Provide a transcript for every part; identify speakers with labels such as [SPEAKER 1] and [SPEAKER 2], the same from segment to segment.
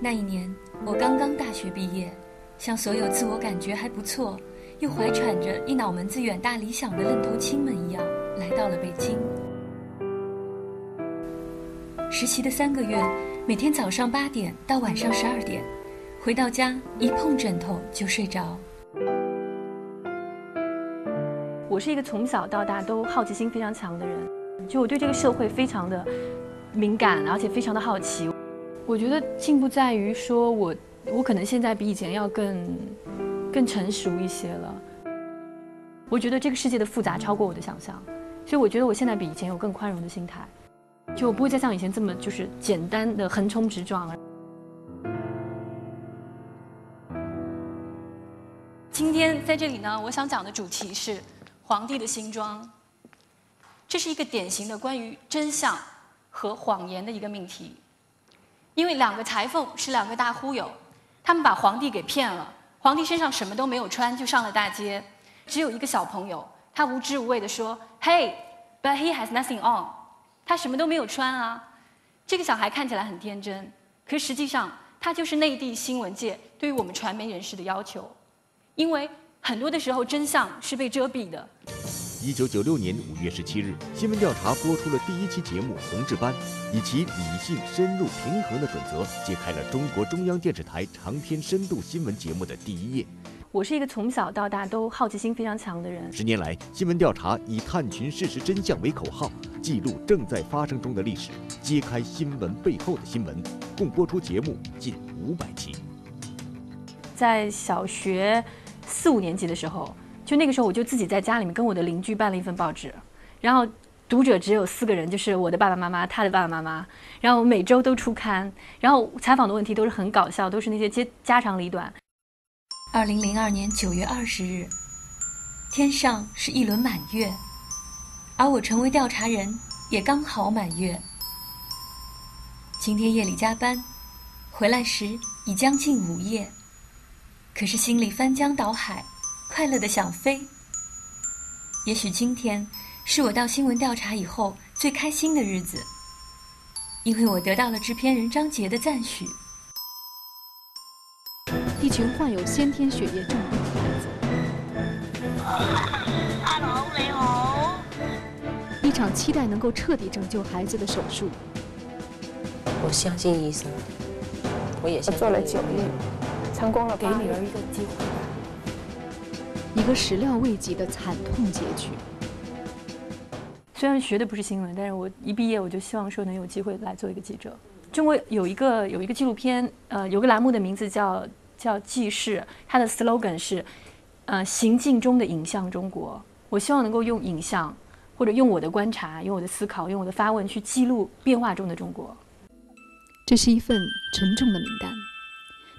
[SPEAKER 1] 那一年，我刚刚大学毕业，像所有自我感觉还不错，又怀揣着一脑门子远大理想的愣头青们一样，来到了北京。实习的三个月，每天早上八点到晚上十二点，回到家一碰枕头就睡着。
[SPEAKER 2] 我是一个从小到大都好奇心非常强的人，就我对这个社会非常的敏感，而且非常的好奇。我觉得进步在于说，我我可能现在比以前要更更成熟一些了。我觉得这个世界的复杂超过我的想象，所以我觉得我现在比以前有更宽容的心态，就我不会再像以前这么就是简单的横冲直撞了。今天在这里呢，我想讲的主题是皇帝的新装。这是一个典型的关于真相和谎言的一个命题。因为两个裁缝是两个大忽悠，他们把皇帝给骗了。皇帝身上什么都没有穿，就上了大街。只有一个小朋友，他无知无畏地说：“Hey，but he has nothing on。”他什么都没有穿啊。这个小孩看起来很天真，可实际上他就是内地新闻界对于我们传媒人士的要求。因为很多的时候，真相是被遮蔽的。
[SPEAKER 3] 一九九六年五月十七日，新闻调查播出了第一期节目《红志班》，以其理性、深入、平衡的准则，揭开了中国中央电视台长篇深度新闻节目的第一页。
[SPEAKER 2] 我是一个从小到大都好奇心非常强的人。
[SPEAKER 3] 十年来，新闻调查以探寻事实真相为口号，记录正在发生中的历史，揭开新闻背后的新闻，共播出节目近五百期。
[SPEAKER 2] 在小学四五年级的时候。就那个时候，我就自己在家里面跟我的邻居办了一份报纸，然后读者只有四个人，就是我的爸爸妈妈、他的爸爸妈妈，然后每周都出刊，然后采访的问题都是很搞笑，都是那些家家长里短。
[SPEAKER 1] 二零零二年九月二十日，天上是一轮满月，而我成为调查人也刚好满月。今天夜里加班，回来时已将近午夜，可是心里翻江倒海。快乐的想飞。也许今天是我到新闻调查以后最开心的日子，因为我得到了制片人张杰的赞许。
[SPEAKER 4] 一群患有先天血液症的孩子。
[SPEAKER 5] Hello，你好。
[SPEAKER 4] 一场期待能够彻底拯救孩子的手术。
[SPEAKER 6] 我相信医生，我也
[SPEAKER 7] 做了九亿，成功了，
[SPEAKER 2] 给女儿一个机会。
[SPEAKER 4] 一个始料未及的惨痛结局。
[SPEAKER 2] 虽然学的不是新闻，但是我一毕业我就希望说能有机会来做一个记者。中国有一个有一个纪录片，呃，有个栏目的名字叫叫记事，它的 slogan 是，呃，行进中的影像中国。我希望能够用影像，或者用我的观察，用我的思考，用我的发问去记录变化中的中国。
[SPEAKER 4] 这是一份沉重的名单，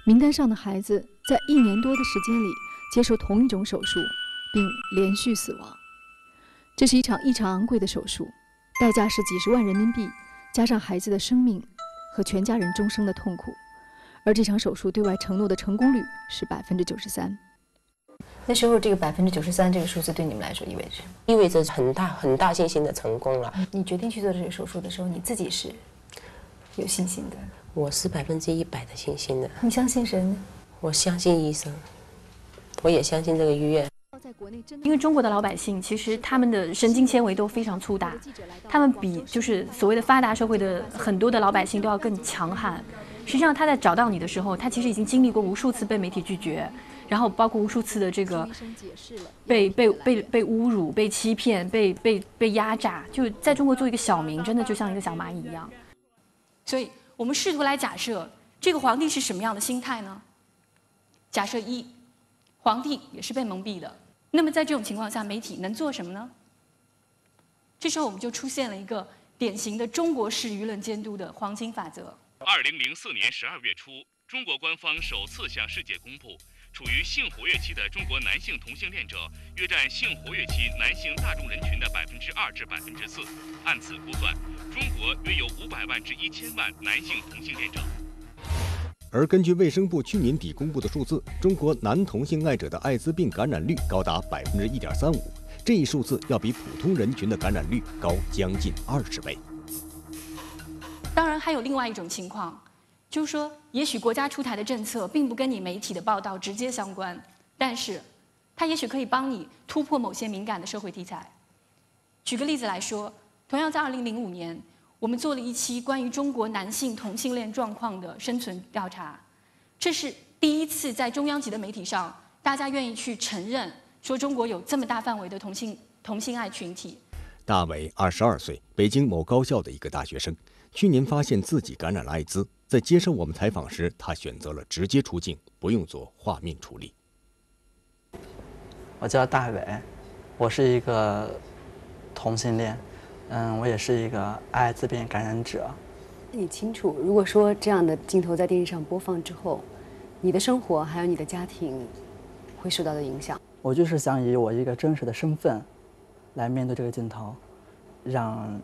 [SPEAKER 4] 名单上的孩子在一年多的时间里。接受同一种手术，并连续死亡，这是一场异常昂贵的手术，代价是几十万人民币，加上孩子的生命和全家人终生的痛苦。而这场手术对外承诺的成功率是百分之九十三。
[SPEAKER 6] 那时候，这个百分之九十三这个数字对你们来说意味着什么？意味着很大很大信心的成功了。
[SPEAKER 2] 你决定去做这个手术的时候，你自己是有信心的？
[SPEAKER 6] 我是百分之一百的信心的。
[SPEAKER 2] 你相信谁呢？
[SPEAKER 6] 我相信医生。我也相信这个医院，
[SPEAKER 2] 因为中国的老百姓其实他们的神经纤维都非常粗大，他们比就是所谓的发达社会的很多的老百姓都要更强悍。实际上他在找到你的时候，他其实已经经历过无数次被媒体拒绝，然后包括无数次的这个被被被被侮辱、被欺骗、被被被压榨。就在中国做一个小民，真的就像一个小蚂蚁一样。所以我们试图来假设这个皇帝是什么样的心态呢？假设一。皇帝也是被蒙蔽的，那么在这种情况下，媒体能做什么呢？这时候我们就出现了一个典型的中国式舆论监督的黄金法则。
[SPEAKER 8] 二零零四年十二月初，中国官方首次向世界公布，处于性活跃期的中国男性同性恋者约占性活跃期男性大众人群的百分之二至百分之四，按此估算，中国约有五百万至一千万男性同性恋者。
[SPEAKER 3] 而根据卫生部去年底公布的数字，中国男同性爱者的艾滋病感染率高达百分之一点三五，这一数字要比普通人群的感染率高将近二十倍。
[SPEAKER 2] 当然还有另外一种情况，就是说，也许国家出台的政策并不跟你媒体的报道直接相关，但是它也许可以帮你突破某些敏感的社会题材。举个例子来说，同样在二零零五年，我们做了一期关于中国男性同性恋状况的生存调查，这是第一次在中央级的媒体上，大家愿意去承认说中国有这么大范围的同性同性爱群体。
[SPEAKER 3] 大伟，二十二岁，北京某高校的一个大学生，去年发现自己感染了艾滋，在接受我们采访时，他选择了直接出镜，不用做画面处理。
[SPEAKER 9] 我叫大伟，我是一个同性恋，嗯，我也是一个艾滋病感染者。
[SPEAKER 10] 你清楚，如果说这样的镜头在电视上播放之后，你的生活还有你的家庭会受到的影响？
[SPEAKER 9] 我就是想以我一个真实的身份来面对这个镜头，让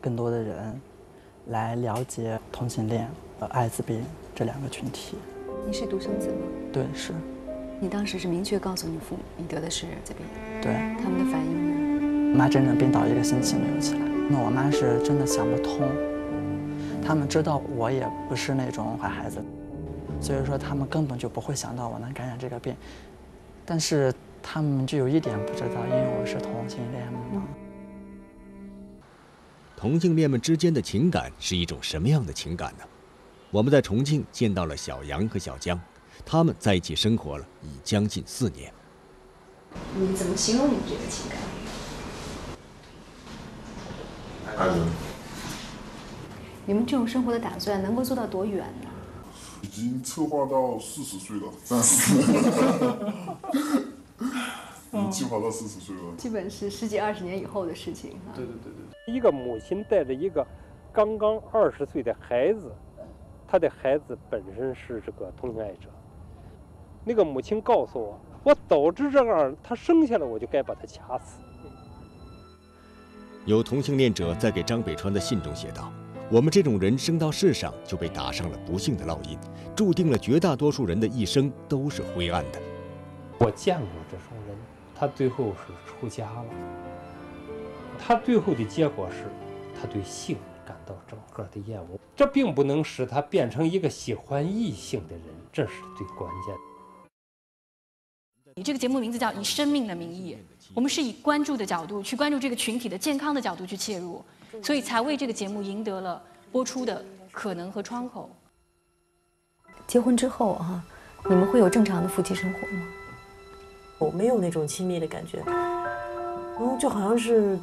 [SPEAKER 9] 更多的人来了解同性恋和艾滋病这两个群体。
[SPEAKER 10] 你是独生子吗？
[SPEAKER 9] 对，是。
[SPEAKER 10] 你当时是明确告诉你父母你得的是艾滋病？
[SPEAKER 9] 对。
[SPEAKER 10] 他们的反应
[SPEAKER 9] 呢？妈整整病倒一个星期没有起来。那我妈是真的想不通。他们知道我也不是那种坏孩子，所以说他们根本就不会想到我能感染这个病。但是他们就有一点不知道，因为我是同性恋嘛。
[SPEAKER 3] 同性恋们之间的情感是一种什么样的情感呢？我们在重庆见到了小杨和小江，他们在一起生活了已将近四年。
[SPEAKER 10] 你怎么形容你这个情感？
[SPEAKER 11] 爱人。
[SPEAKER 10] 你们这种生活的打算能够做到多远呢？
[SPEAKER 11] 已经策划到四十岁了，暂时。已经计划到四十岁了。
[SPEAKER 10] 基本是十几二十年以后的事情哈。
[SPEAKER 12] 对对对对。一个母亲带着一个刚刚二十岁的孩子，她的孩子本身是这个同性爱者。那个母亲告诉我，我早知这样，他生下来我就该把他掐死。
[SPEAKER 3] 有同性恋者在给张北川的信中写道。我们这种人生到世上就被打上了不幸的烙印，注定了绝大多数人的一生都是灰暗的。
[SPEAKER 12] 我见过这种人，他最后是出家了，他最后的结果是，他对性感到整个的厌恶。这并不能使他变成一个喜欢异性的人，这是最关键的。
[SPEAKER 2] 你这个节目名字叫《以生命的名义》，我们是以关注的角度去关注这个群体的健康的角度去切入。所以才为这个节目赢得了播出的可能和窗口。
[SPEAKER 10] 结婚之后啊，你们会有正常的夫妻生活吗？
[SPEAKER 13] 我没有那种亲密的感觉，嗯，就好像是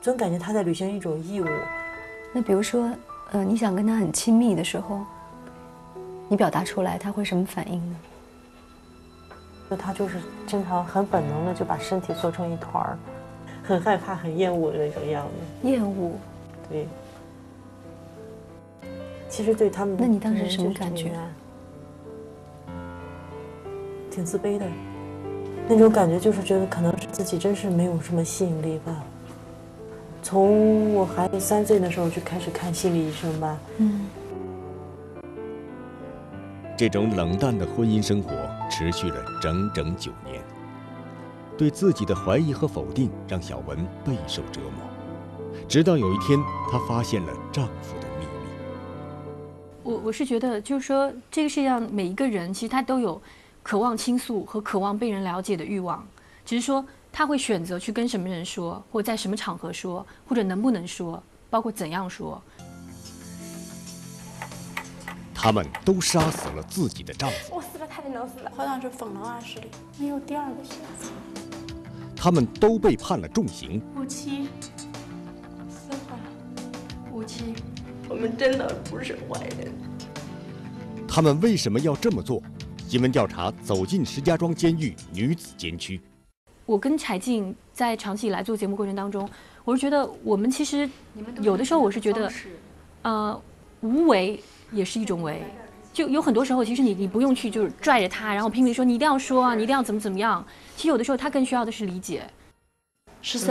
[SPEAKER 13] 总感觉他在履行一种义务。
[SPEAKER 10] 那比如说，呃，你想跟他很亲密的时候，你表达出来，他会什么反应呢？
[SPEAKER 13] 那他就是经常很本能的就把身体缩成一团儿。很害怕、很厌恶的那种样子。
[SPEAKER 10] 厌恶，
[SPEAKER 13] 对。其实对他们，
[SPEAKER 10] 那你当时什么感觉？
[SPEAKER 13] 挺自卑的，那种感觉就是觉得可能是自己真是没有什么吸引力吧。从我孩子三岁的时候就开始看心理医生吧。嗯。
[SPEAKER 3] 这种冷淡的婚姻生活持续了整整九年。对自己的怀疑和否定让小文备受折磨，直到有一天，她发现了丈夫的秘密。
[SPEAKER 2] 我我是觉得，就是说，这个世界上每一个人，其实他都有渴望倾诉和渴望被人了解的欲望，只是说他会选择去跟什么人说，或在什么场合说，或者能不能说，包括怎样说。
[SPEAKER 3] 他们都杀死了自己的丈夫。
[SPEAKER 14] 我死了，他也能死了，好像是封了二十里，没有第二个选择。
[SPEAKER 3] 他们都被判了重刑。
[SPEAKER 14] 五七，死话，吴七，我们真的不是坏人。
[SPEAKER 3] 他们为什么要这么做？新闻调查走进石家庄监狱女子监区。
[SPEAKER 2] 我跟柴静在长期以来做节目过程当中，我是觉得我们其实有的时候我是觉得，呃，无为也是一种为。就有很多时候，其实你你不用去就是拽着他，然后拼命说你一定要说啊，你一定要怎么怎么样。其实有的时候他更需要的是理解。
[SPEAKER 10] 十三